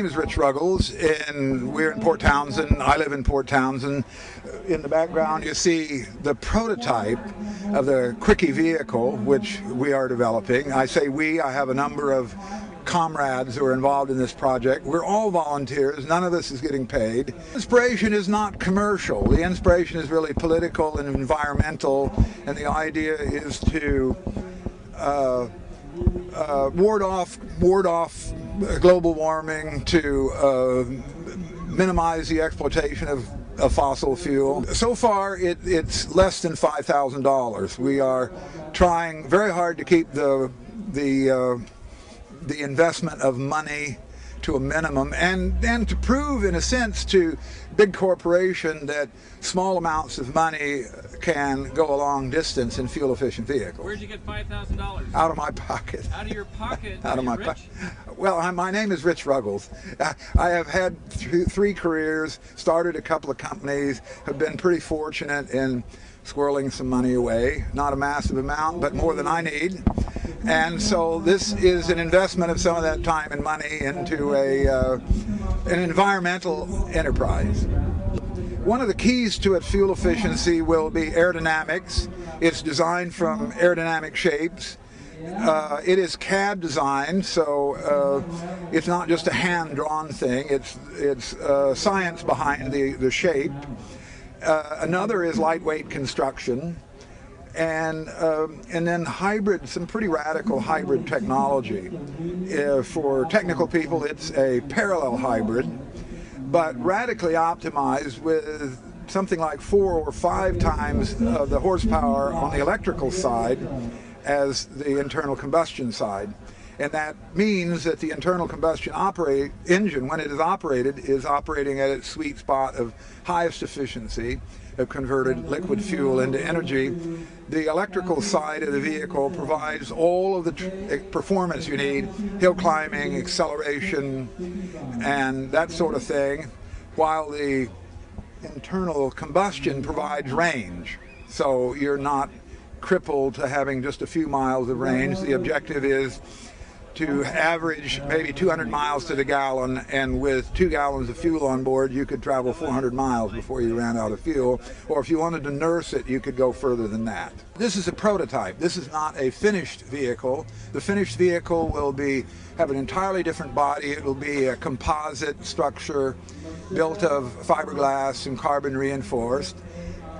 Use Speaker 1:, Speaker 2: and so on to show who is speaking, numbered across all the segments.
Speaker 1: name is Rich Ruggles, and we're in Port Townsend. I live in Port Townsend. In the background, you see the prototype of the Quickie vehicle, which we are developing. I say we, I have a number of comrades who are involved in this project. We're all volunteers. None of us is getting paid. Inspiration is not commercial. The inspiration is really political and environmental, and the idea is to uh, uh, ward off ward off global warming, to uh, minimize the exploitation of, fossil fuel. So far, it, it's less than five thousand dollars. We are trying very hard to keep the the uh, the investment of money to a minimum and, and to prove in a sense to big corporation that small amounts of money can go a long distance in fuel efficient vehicles.
Speaker 2: Where'd you get $5,000?
Speaker 1: Out of my pocket.
Speaker 2: Out of your pocket?
Speaker 1: Out of my pocket. Well, I, my name is Rich Ruggles. I have had th three careers, started a couple of companies, have been pretty fortunate in squirreling some money away. Not a massive amount, but more than I need. And so this is an investment of some of that time and money into a uh, an environmental enterprise. One of the keys to its fuel efficiency will be aerodynamics. It's designed from aerodynamic shapes. Uh, it is CAD designed, so uh, it's not just a hand-drawn thing. It's it's uh, science behind the the shape. Uh, another is lightweight construction and um, and then hybrid, some pretty radical hybrid technology. Uh, for technical people, it's a parallel hybrid, but radically optimized with something like four or five times uh, the horsepower on the electrical side as the internal combustion side. And that means that the internal combustion operate engine, when it is operated, is operating at its sweet spot of highest efficiency of converted liquid fuel into energy. The electrical side of the vehicle provides all of the eh, performance you need, hill climbing, acceleration, and that sort of thing, while the internal combustion provides range. So you're not crippled to having just a few miles of range. The objective is to average maybe 200 miles to the gallon, and with two gallons of fuel on board, you could travel 400 miles before you ran out of fuel. Or if you wanted to nurse it, you could go further than that. This is a prototype. This is not a finished vehicle. The finished vehicle will be have an entirely different body. It will be a composite structure built of fiberglass and carbon reinforced.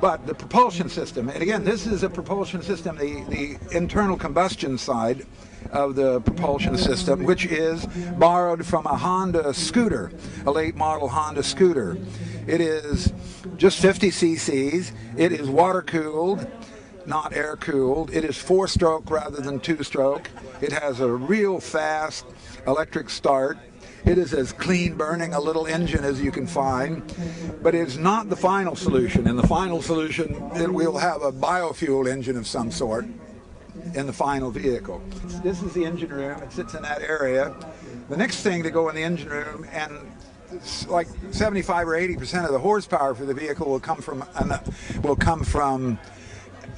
Speaker 1: But the propulsion system, and again, this is a propulsion system, the, the internal combustion side of the propulsion system, which is borrowed from a Honda scooter, a late model Honda scooter. It is just 50 cc's. It is water cooled, not air cooled. It is four stroke rather than two stroke. It has a real fast electric start. It is as clean burning a little engine as you can find, but it's not the final solution. In the final solution, it will have a biofuel engine of some sort in the final vehicle. This is the engine room. It sits in that area. The next thing to go in the engine room, and like 75 or 80 percent of the horsepower for the vehicle will come from will come from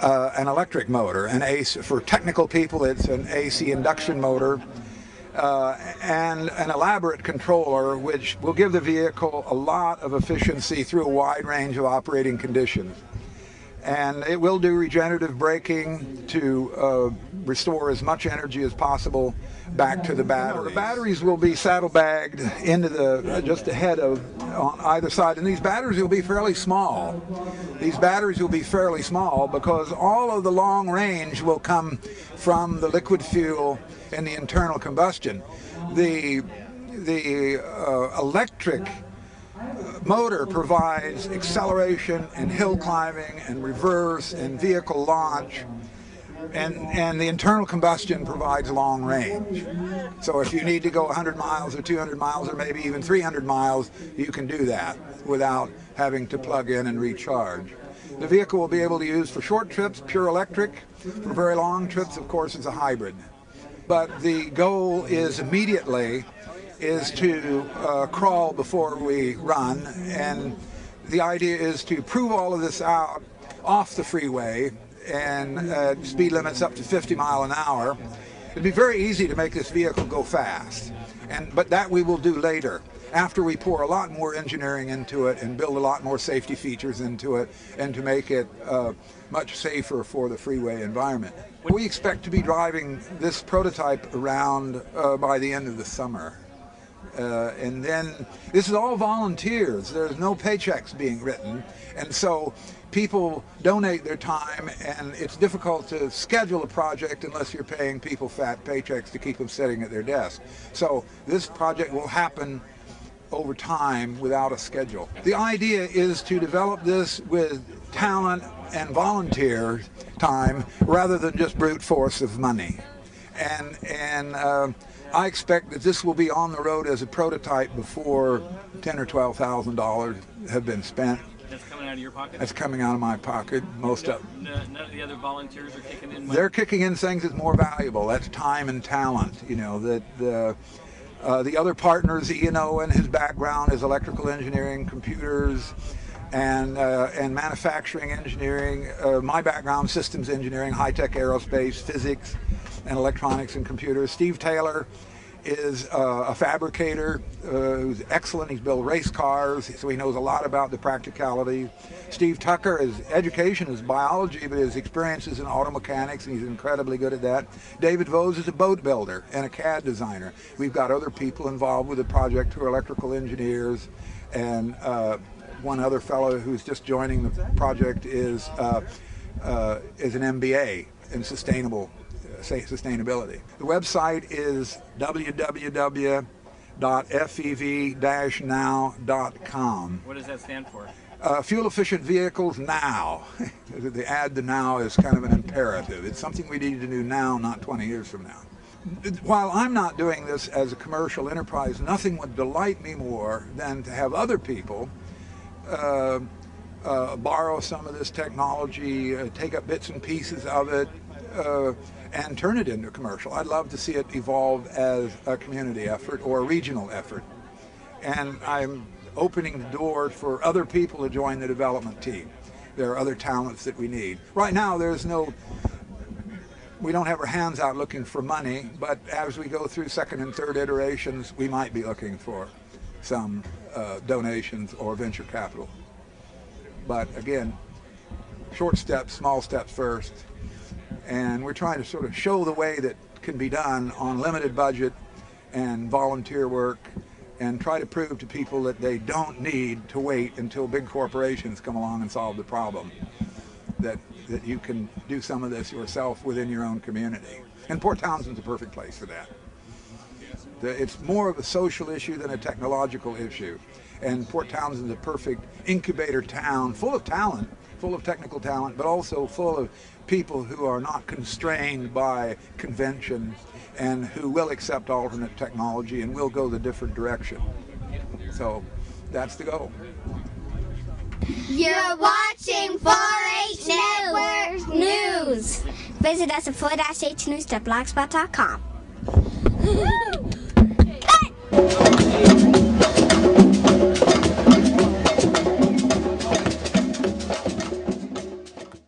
Speaker 1: uh, an electric motor. An AC for technical people, it's an AC induction motor. Uh, and an elaborate controller which will give the vehicle a lot of efficiency through a wide range of operating conditions and it will do regenerative braking to uh, restore as much energy as possible back to the battery. The batteries will be saddlebagged into the uh, just ahead of on either side, and these batteries will be fairly small. These batteries will be fairly small because all of the long range will come from the liquid fuel and the internal combustion. The the uh, electric motor provides acceleration and hill climbing and reverse and vehicle launch and and the internal combustion provides long range. So if you need to go 100 miles or 200 miles or maybe even 300 miles, you can do that without having to plug in and recharge. The vehicle will be able to use for short trips, pure electric. For very long trips, of course, it's a hybrid. But the goal is immediately is to uh, crawl before we run, and the idea is to prove all of this out off the freeway and uh, speed limits up to 50 mile an hour It'd be very easy to make this vehicle go fast, and but that we will do later after we pour a lot more engineering into it and build a lot more safety features into it and to make it uh, much safer for the freeway environment. We expect to be driving this prototype around uh, by the end of the summer. Uh, and then this is all volunteers. There's no paychecks being written, and so people donate their time, and it's difficult to schedule a project unless you're paying people fat paychecks to keep them sitting at their desk. So this project will happen over time without a schedule. The idea is to develop this with talent and volunteer time rather than just brute force of money. And, and uh, I expect that this will be on the road as a prototype before ten or twelve thousand dollars have been spent.
Speaker 2: That's coming out of your pocket?
Speaker 1: That's coming out of my pocket. Most of
Speaker 2: No, none of the other volunteers are kicking in money?
Speaker 1: they're kicking in things that's more valuable. That's time and talent. You know that the uh, the other partners, Ian Owen, his background is electrical engineering, computers, and uh, and manufacturing engineering. Uh, my background, systems engineering, high tech aerospace, physics, and electronics and computers. Steve Taylor is uh, a fabricator uh, who's excellent. He's built race cars, so he knows a lot about the practicality. Steve Tucker, his education is biology, but his experience is in auto mechanics, and he's incredibly good at that. David Vose is a boat builder and a CAD designer. We've got other people involved with the project who are electrical engineers, and uh, one other fellow who's just joining the project is uh, uh, is an MBA in sustainable say sustainability. The website is www.fev-now.com.
Speaker 2: What does that stand for?
Speaker 1: Uh, fuel efficient vehicles now. the add the now is kind of an imperative. It's something we need to do now, not 20 years from now. While I'm not doing this as a commercial enterprise, nothing would delight me more than to have other people uh, uh, borrow some of this technology, uh, take up bits and pieces of it, uh, and turn it into commercial. I'd love to see it evolve as a community effort or a regional effort. And I'm opening the door for other people to join the development team. There are other talents that we need. Right now, there's no, we don't have our hands out looking for money, but as we go through second and third iterations, we might be looking for some uh, donations or venture capital. But again, short steps, small steps first and we're trying to sort of show the way that can be done on limited budget and volunteer work and try to prove to people that they don't need to wait until big corporations come along and solve the problem that that you can do some of this yourself within your own community. And Port Townsend's a perfect place for that. It's more of a social issue than a technological issue. And Port Townsend's a perfect incubator town full of talent full of technical talent, but also full of people who are not constrained by convention and who will accept alternate technology and will go the different direction. So that's the goal.
Speaker 3: You're watching 4-H Network News. Visit us at 4-hnews.blogspot.com.